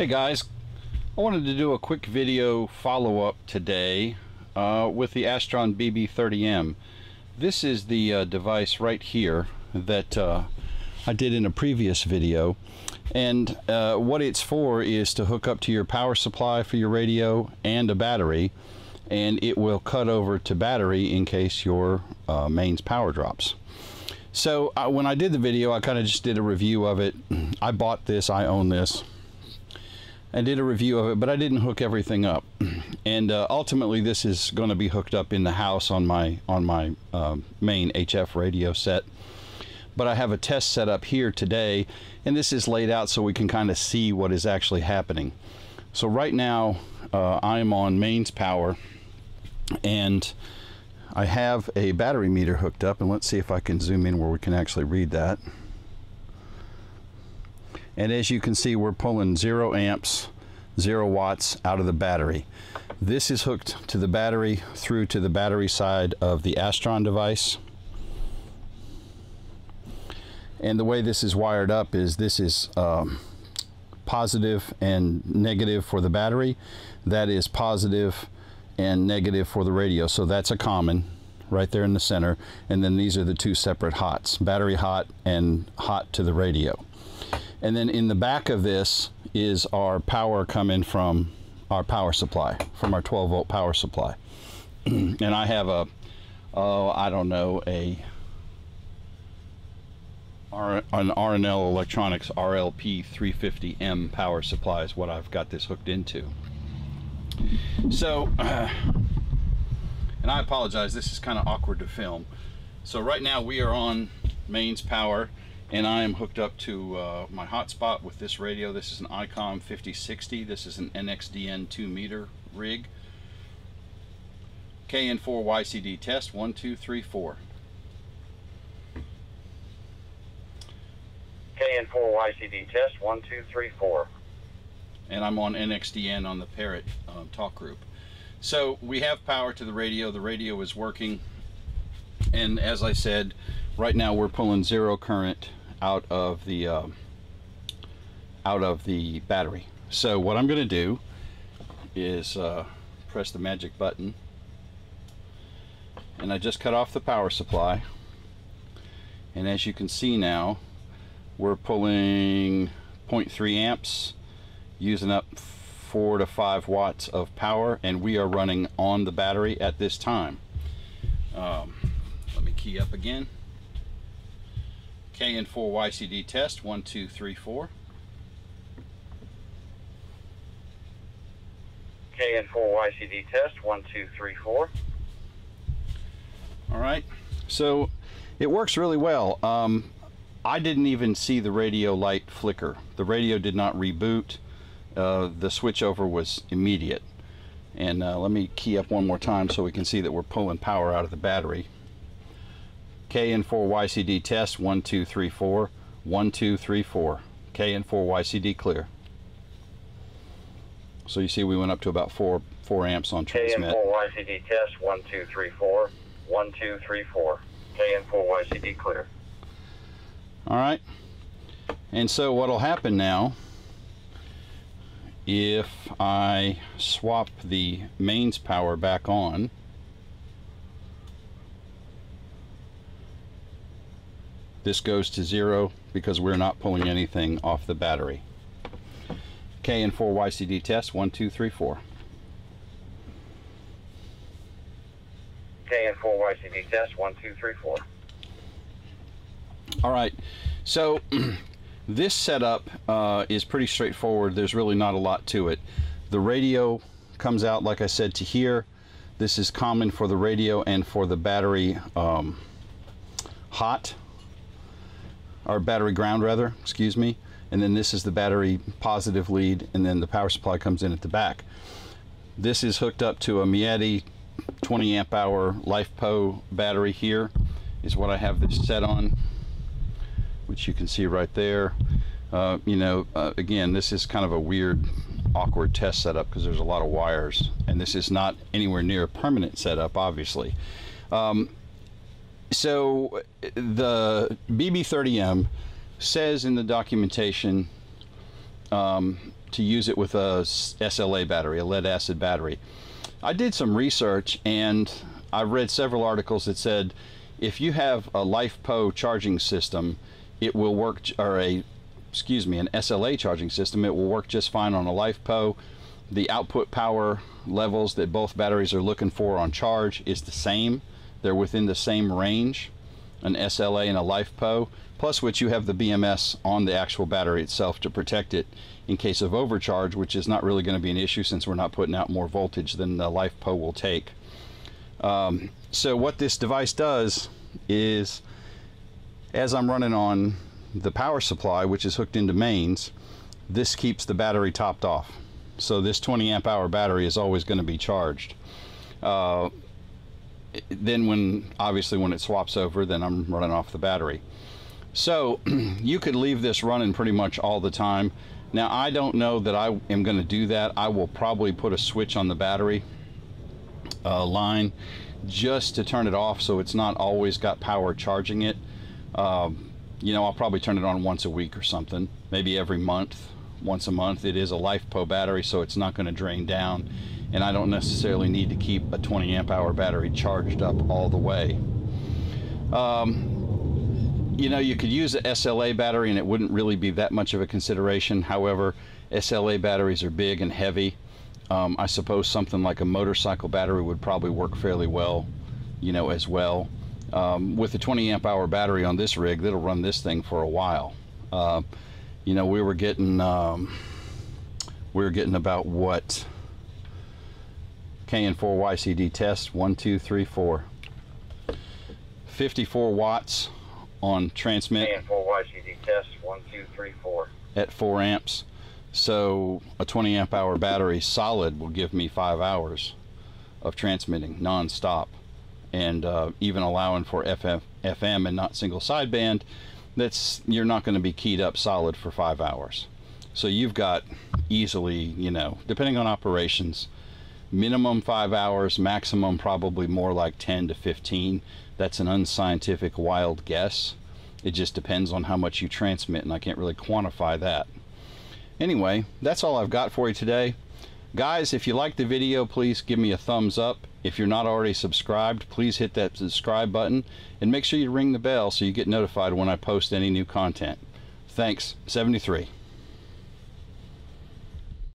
Hey guys, I wanted to do a quick video follow-up today uh, with the Astron BB30M. This is the uh, device right here that uh, I did in a previous video and uh, what it's for is to hook up to your power supply for your radio and a battery and it will cut over to battery in case your uh, mains power drops. So uh, when I did the video I kind of just did a review of it. I bought this, I own this I did a review of it, but I didn't hook everything up. And uh, ultimately, this is going to be hooked up in the house on my on my uh, main HF radio set. But I have a test set up here today, and this is laid out so we can kind of see what is actually happening. So right now, uh, I'm on mains power, and I have a battery meter hooked up, and let's see if I can zoom in where we can actually read that and as you can see we're pulling zero amps zero watts out of the battery. This is hooked to the battery through to the battery side of the Astron device. And the way this is wired up is this is um, positive and negative for the battery. That is positive and negative for the radio. So that's a common right there in the center. And then these are the two separate hots battery hot and hot to the radio and then in the back of this is our power coming from our power supply, from our 12 volt power supply. and I have a, oh, I don't know, a an R&L Electronics RLP 350M power supply is what I've got this hooked into. So, uh, and I apologize, this is kind of awkward to film. So right now we are on mains power and I am hooked up to uh, my hotspot with this radio. This is an ICOM 5060. This is an NXDN 2 meter rig. KN4 YCD test 1234. KN4 YCD test 1234. And I'm on NXDN on the Parrot um, talk group. So we have power to the radio. The radio is working. And as I said, right now we're pulling zero current out of the uh, out of the battery. So what I'm going to do is uh, press the magic button. And I just cut off the power supply. And as you can see now we're pulling 0.3 amps using up four to five watts of power and we are running on the battery at this time. Um, let me key up again KN4 YCD test, one, two, three, four. KN4 YCD test, one, two, three, four. All right, so it works really well. Um, I didn't even see the radio light flicker. The radio did not reboot. Uh, the switchover was immediate. And uh, let me key up one more time so we can see that we're pulling power out of the battery. KN4YCD test 1234 1234 KN4YCD clear. So you see we went up to about 4 4 amps on transmit. KN4YCD test 1234 1234 KN4YCD clear. All right. And so what'll happen now if I swap the mains power back on This goes to zero because we're not pulling anything off the battery. K and 4 YCD test, one, two, three, four. KN4 YCD test, one, two, three, four. All right, so this setup uh, is pretty straightforward. There's really not a lot to it. The radio comes out, like I said, to here. This is common for the radio and for the battery um, hot or battery ground rather, excuse me. And then this is the battery positive lead and then the power supply comes in at the back. This is hooked up to a Mieti 20 amp hour LiFePO battery here is what I have this set on, which you can see right there. Uh, you know, uh, again, this is kind of a weird, awkward test setup because there's a lot of wires, and this is not anywhere near a permanent setup, obviously. Um, so the BB30M says in the documentation um, to use it with a SLA battery, a lead acid battery. I did some research and I read several articles that said if you have a LiFePO charging system, it will work, or a, excuse me, an SLA charging system, it will work just fine on a LiFePO. The output power levels that both batteries are looking for on charge is the same. They're within the same range, an SLA and a LiFePO, plus which you have the BMS on the actual battery itself to protect it in case of overcharge, which is not really going to be an issue since we're not putting out more voltage than the LiFePO will take. Um, so what this device does is, as I'm running on the power supply, which is hooked into mains, this keeps the battery topped off. So this 20 amp hour battery is always going to be charged. Uh, then when, obviously when it swaps over, then I'm running off the battery. So you could leave this running pretty much all the time. Now I don't know that I am going to do that. I will probably put a switch on the battery uh, line just to turn it off so it's not always got power charging it. Um, you know, I'll probably turn it on once a week or something, maybe every month, once a month. It is a LiFePO battery, so it's not going to drain down, and I don't necessarily need to keep a 20 amp hour battery charged up all the way. Um, you know, you could use an SLA battery and it wouldn't really be that much of a consideration. However, SLA batteries are big and heavy. Um, I suppose something like a motorcycle battery would probably work fairly well, you know, as well. Um, with the 20 amp hour battery on this rig, that'll run this thing for a while. Uh, you know, we were getting, um, we were getting about what? KN4YCD test, one, two, three, four. 54 watts on transmit. KN4YCD test, one, two, three, four. At four amps. So a 20 amp hour battery solid will give me five hours of transmitting non-stop and uh, even allowing for FM, FM and not single sideband that's you're not going to be keyed up solid for five hours. So you've got easily you know depending on operations minimum five hours maximum probably more like 10 to 15 that's an unscientific wild guess. It just depends on how much you transmit and I can't really quantify that. Anyway, that's all I've got for you today. Guys, if you like the video, please give me a thumbs up. If you're not already subscribed, please hit that subscribe button and make sure you ring the bell so you get notified when I post any new content. Thanks. 73.